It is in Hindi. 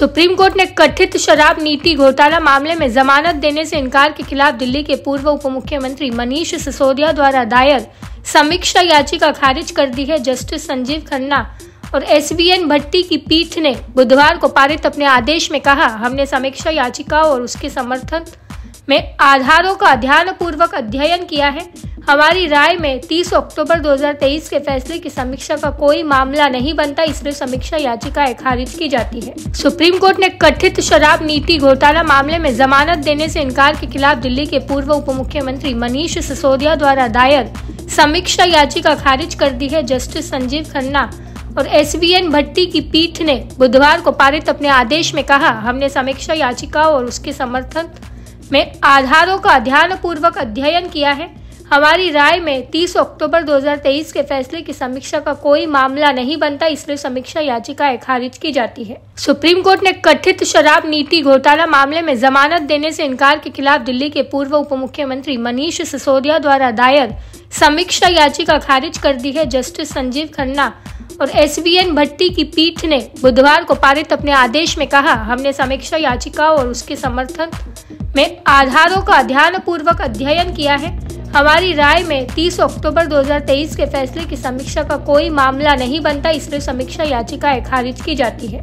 सुप्रीम कोर्ट ने कथित शराब नीति घोटाला मामले में जमानत देने से इनकार के खिलाफ दिल्ली के पूर्व उप मुख्यमंत्री मनीष सिसोदिया द्वारा दायर समीक्षा याचिका खारिज कर दी है। जस्टिस संजीव खन्ना और एसवीएन भट्टी की पीठ ने बुधवार को पारित अपने आदेश में कहा, हमने समीक्षा याचिका और उसके समर्थन में आधारों का ध्यान पूर्वक अध्ययन किया है। हमारी राय में 30 अक्टूबर 2023 के फैसले की समीक्षा का कोई मामला नहीं बनता इसलिए समीक्षा याचिकाएँ खारिज की जाती है। सुप्रीम कोर्ट ने कथित शराब नीति घोटाला मामले में जमानत देने से इनकार के खिलाफ दिल्ली के पूर्व उप मुख्यमंत्री मनीष सिसोदिया द्वारा दायर समीक्षा याचिका खारिज कर दी है। जस्टिस संजीव खन्ना और एस भट्टी की पीठ ने बुधवार को पारित अपने आदेश में कहा, हमने समीक्षा याचिका और उसके समर्थन में आधारों का ध्यान पूर्वक अध्ययन किया है। हमारी राय में 30 अक्टूबर 2023 के फैसले की समीक्षा का कोई मामला नहीं बनता, इसलिए समीक्षा याचिकाएँ खारिज की जाती है। सुप्रीम कोर्ट ने कथित शराब नीति घोटाला मामले में जमानत देने से इनकार के खिलाफ दिल्ली के पूर्व उप मुख्यमंत्री मनीष सिसोदिया द्वारा दायर समीक्षा याचिका खारिज कर दी है। जस्टिस संजीव खन्ना और एस भट्टी की पीठ ने बुधवार को पारित अपने आदेश में कहा, हमने समीक्षा याचिका और उसके समर्थन में आधारों का ध्यान पूर्वक अध्ययन किया है। हमारी राय में 30 अक्टूबर 2023 के फैसले की समीक्षा का कोई मामला नहीं बनता। इसलिए समीक्षा याचिकाएँ खारिज की जाती है।